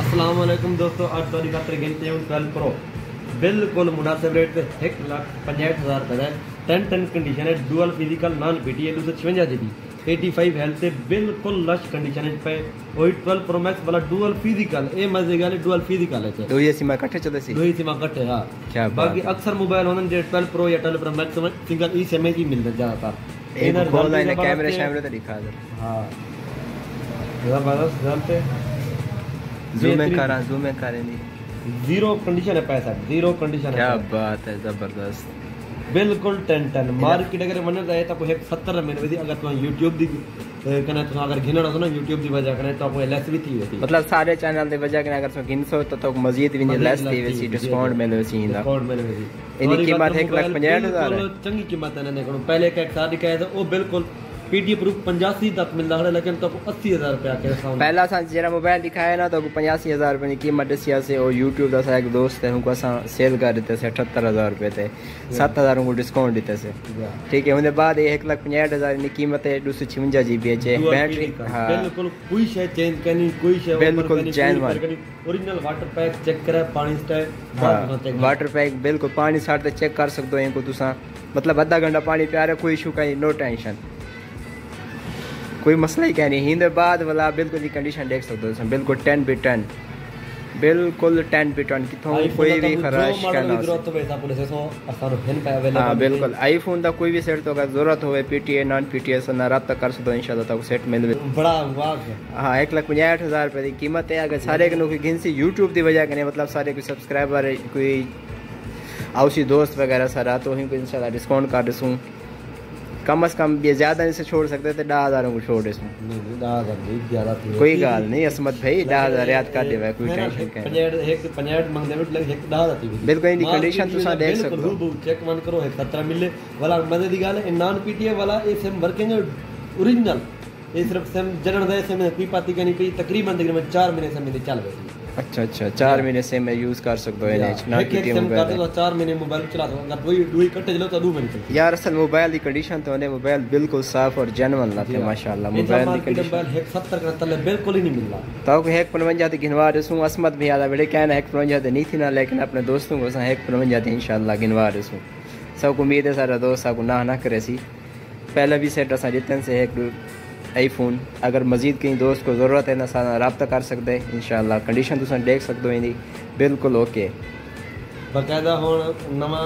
असलम दोस्तों अब सौ खातर गिनती हूँ ट्वेल्व प्रो बिल्कुल मुनासिब रेट से एक लाख पंजाहठ हज़ार रुपये है। टेन टन कंडीशन है dual physical non P T A दूसरे छवंजा G B eighty five health से बिल्कुल लश कंडीशन पे। वही ट्वेल्व प्रो मैक्स वाला डुअल फ़िज़िकल ए मज़े गल डुअल फ़िज़िकल है दो ये सीमा कटे चले सी। दो ये सीमा कटे हाँ। क्या बाकी अक्सर मोबाइल होने जो ट्वेल्व प्रो या 12 pro max single e SIM की मिलते ज़्यादातर। एक खोल लाइन कैमरे शैमरे तो दिखा दे। हाँ। जानते हैं जूम में करा जूम में करेंगे। ज़ीरो कंडीशन है पैसा ज़ीरो कंडीशन है क्या बात है ज़बरदस्त। बिल्कुल टेन टेन। मार्केट अगर वञण था त तो पोइ हिकु सतरि महीने विझी अगरि तव्हां यूट्यूब जी कने तव्हां अगरि गिनण सो न यूट्यूब जी वजह कने त पोइ लेस बि थी वेंदी मतिलबु सारे चैनल ते वजह कने अगरि तव्हां गिनसो त तो मज़ीद बि लेस थी वेंदी डिस्काउंट मिले वेंदी डिस्काउंट मिले वेंदी इन कीमत तो 1 लाख 50000 चंगी कीमत है ने पहले का एक सादी कहे तो ओ बिल्कुल पीडीएफ प्रूफ पंजासी तक मिल रहा है लेकिन तो अस्सी हज़ार रुपया कैश पहला असां जहिड़ा मोबाइल लिखाया न त पंजासी हज़ार रुपए जी क़ीमत ॾिसीसीं और यूट्यूब ते असांजो दोस्त आहे हुनखे असां सेल करे ॾितासीं अठहतरि हज़ार रुपए ते। सत हज़ार हुनखे डिस्काउंट ॾितासीं ठीकु आहे हुन बाद एक लख पंजहठि हज़ार जी क़ीमत ॾू सौ छवंजाह जी बी अचे बैटरी बिल्कुलु कोई शइ चेंज कनी कोई शइ बिल्कुलु change original water pack check कराए पाणी स्टाइल वाटर पैक बिल्कुलु पाणी सां चेक करे सघंदो आहीं को तोसां। मतिलबु अधा घंटा पाणी पीआरे कोई इशू काई नो टेंशन कोई मसला ही क्या नहीं हिंद बाद वाला बिल्कुल ही कंडीशन देख सकते हो बिल्कुल टेन बी टेन बिल्कुल टेन बी टेन कितों कोई भी खराश का ना हो। हाँ बिल्कुल आईफोन का कोई भी सेट तो अगर ज़रूरत हो पीटीए नॉन पीटीए से ना रब्ता कर सकते हो इंशाल्लाह तक सेट मिल बड़ा है। हाँ एक लाख पंजाह हज़ार रुपये की कीमत है अगर सारे के कोई गिनसी यूट्यूब की वजह कने मतलब सारे कोई सब्सक्राइबर कोई आवसी दोस्त वगैरह सारा तो ही कोई इंशाल्लाह डिस्काउंट कर दूँ। कम अज कम ये ज़्यादा इसे छोड़ सकते थे दह हज़ार को छोड़ थी कोई गाल नहीं असमत भाई दह हज़ार याद कर दे कोई टेंशन का बिल्कुल इनकी कंडीशन तुसा देख सकते हो। हो चेक वन करो 17 मिले वाला मज़े दी गाल है नॉन पीटीए वाला ए सेम वर्किंग ओरिजिनल ये सिर्फ़ सिम जनन दे सिम की पाती कनी कई तकरीबन तकरीबन 4 महीने से मेरे चल गई अच्छा अच्छा चार महीने से मैं यूज़ कर सकता हूँ इन्हें ना एक सिम पीटीए तो 4 महीने मोबाइल चला दो अगर कोई दुई कट्टे चलो तो दो महीने यार असल मोबाइल की कंडीशन तो है मोबाइल बिल्कुल साफ़ और जेनवन लाते माशाल्लाह मोबाइल की कंडीशन मोबाइल एक 70 का तले बिल्कुल ही नहीं मिल रहा तो एक पनवंजा थी गिनवा रसूँ असमत भी आदा बड़े कहना एक पनवंजा थी नहीं थी ना लेकिन अपने दोस्तों को सा एक पनवंजा थी इंशाल्लाह गिनवा रसूँ सबको उम्मीद है सारा दोस्त सबको ना ना करे सी पहले भी सेट असा जितन से एक आई फ़ोन अगर मजीद कहीं दोस्त को ज़रूरत है ना रबता कर सकते इन शाला कंडीशन तुम देख सकते हो इनकी बिल्कुल ओके। बकायदा हम नवा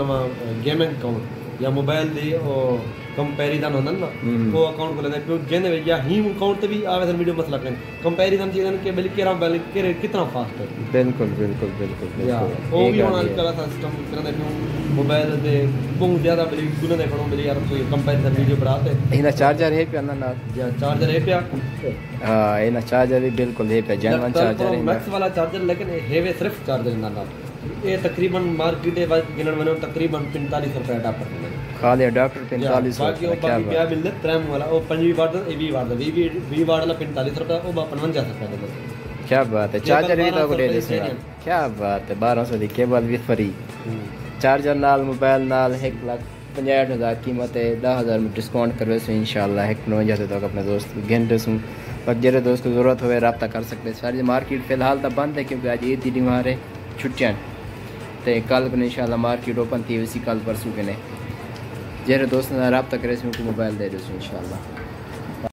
नवा गेमिंग अकाउंट या मोबाइल ते उहो कंपेरिज़न हूंदा आहिनि न उहो अकाउंट खोलंदा आहिनि ॿियो जंहिं में या हीम अकाउंट ते बि आवे वीडियो मसला कनि कंपेरिज़न थी वेंदा आहिनि की भई कहिड़ा मोबाइल कहिड़े केतिरा फास्ट आहिनि बिल्कुलु बिल्कुलु बिल्कुलु या उहो बि हाणे अॼुकल्ह असां सिस्टम करंदा आहियूं मोबाइल ते बहुत ज़्यादा भई गुन ते खणो भई यार कोई कंपेरिज़न वीडियो बड़ा ते हिन चार्जर हे पिया न ना या चार्जर हे पिया हा हिन चार्जर बि बिल्कुलु हे पिया जैन वन चार्जर मैक्स वाला चार्जर लेकिन हे वे सिर्फ चार्जर ना ना ये तकरीबन मार्केट है गिनन में तकरीबन 45 रुपए अडाप्टर मिलने खाली डॉक्टर पैंतालीस बाकी क्या बाकी क्या मिलने त्रैम वाला वो पंजी वाट दा ये भी वाट दा 20 20 वाट वाला 45 रुपए वो 55 रुपए दे क्या बात है चार्जर भी तो सौ दे रुपए क्या बात है बारह सौ की केबल भी फ्री। चार्जर नाल मोबाइल नाल एक लाख पंजाहठ हज़ार कीमत है दस हज़ार में डिस्काउंट करवे सो इंशाल्लाह एक नवंजा से तक अपने दोस्त गिन दसूँ और जेरे दोस्त को ज़रूरत हो रब्ता कर सकते सारी मार्केट फ़िलहाल तो बंद है क्योंकि आज ईद दी मार है छुट्टियाँ कल को इंशाल्लाह मार्केट ओपन थी वैसी कल परसों के ने जेरे दोस्त ने रब्ता करे सो मोबाइल दे दो इंशाल्लाह